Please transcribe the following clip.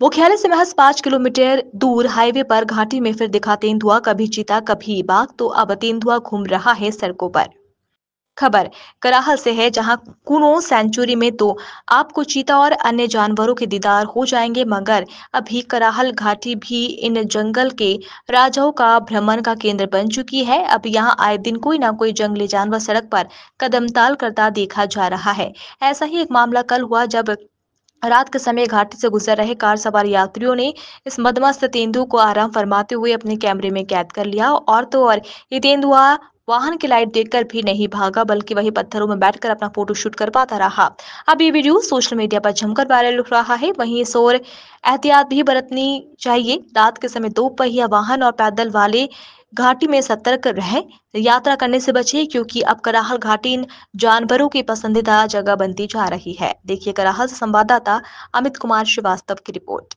मुख्यालय से महज पाँच किलोमीटर दूर हाईवे पर घाटी में फिर दिखा तेंदुआ, कभी चीता, कभी बाघ तो अब तेंदुआ घूम रहा है सड़कों पर। खबर, कराहल से है, जहाँ कुनो सेंचुरी में तो आपको चीता और अन्य जानवरों के दीदार हो जाएँगे, मगर अभी कराहल घाटी भी इन जंगल के राजाओं का भ्रमण का केंद्र बन चुकी है। अब यहाँ आए दिन कोई ना कोई जंगली जानवर सड़क पर कदम ताल करता देखा जा रहा है। ऐसा ही एक मामला कल हुआ जब रात के समय घाटी से गुजर रहे कार सवार यात्रियों ने इस मदमस्त तेंदु को आराम फरमाते हुए अपने कैमरे में कैद कर लिया। और तो और ये तेंदुआ वाहन की लाइट देखकर भी नहीं भागा, बल्कि वही पत्थरों में बैठकर अपना फ़ोटो शूट कर पाता रहा। अब ये वीडियो सोशल मीडिया पर जमकर वायरल हो रहा है। वहीं इस और एहतियात भी बरतनी चाहिए। रात के समय दो पहिया वाहन और पैदल वाले घाटी में सतर्क रहे। यात्रा करने से बचे, क्योंकि अब कराहल घाटी इन जानवरों की पसंदीदा जगह बनती जा रही है। देखिए कराहल संवाददाता अमित कुमार श्रीवास्तव की रिपोर्ट।